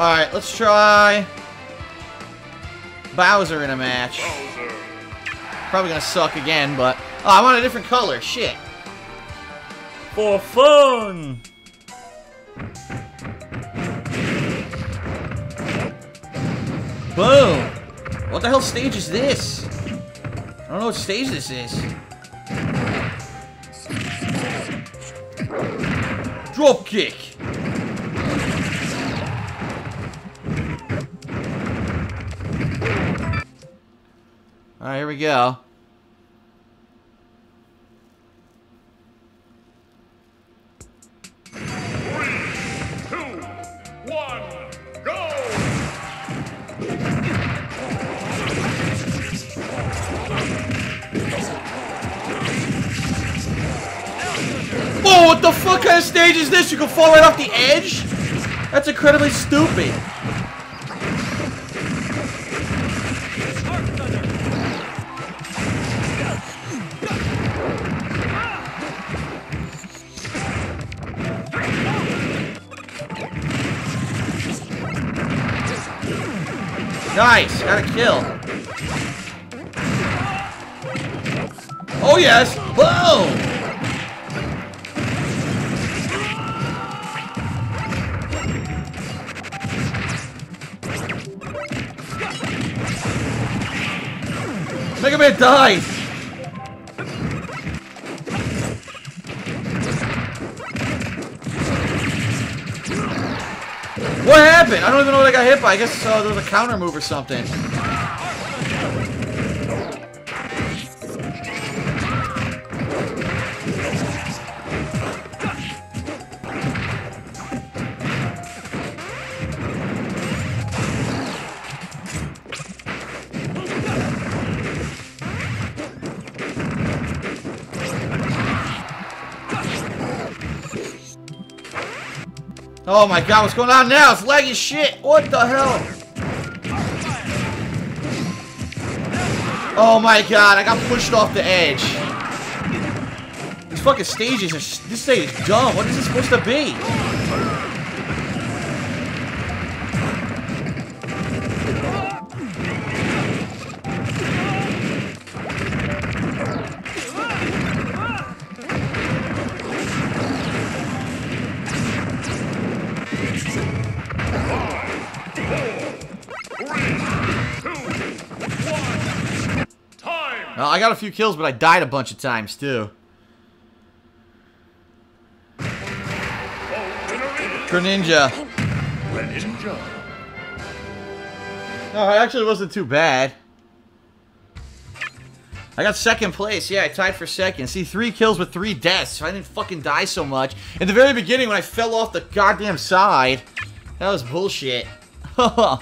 Alright, let's try Bowser in a match. Probably gonna suck again, but... Oh, I want a different color. Shit. For fun! Boom! What the hell stage is this? I don't know what stage this is. Drop kick! Alright, here we go. Whoa, what the fuck kind of stage is this? You can fall right off the edge? That's incredibly stupid. Nice, got a kill. Oh yes, boom! Mega Man dies! What happened? I don't even know what I got hit by. I guess uh, there was a counter move or something. Oh my god, what's going on now? It's laggy shit! What the hell? Oh my god, I got pushed off the edge. These fucking stages are... This stage is dumb. What is this supposed to be? Well, I got a few kills, but I died a bunch of times, too. Greninja. Greninja. No, it actually wasn't too bad. I got second place. Yeah, I tied for second. See, three kills with three deaths. So I didn't fucking die so much. In the very beginning, when I fell off the goddamn side, that was bullshit. Alright.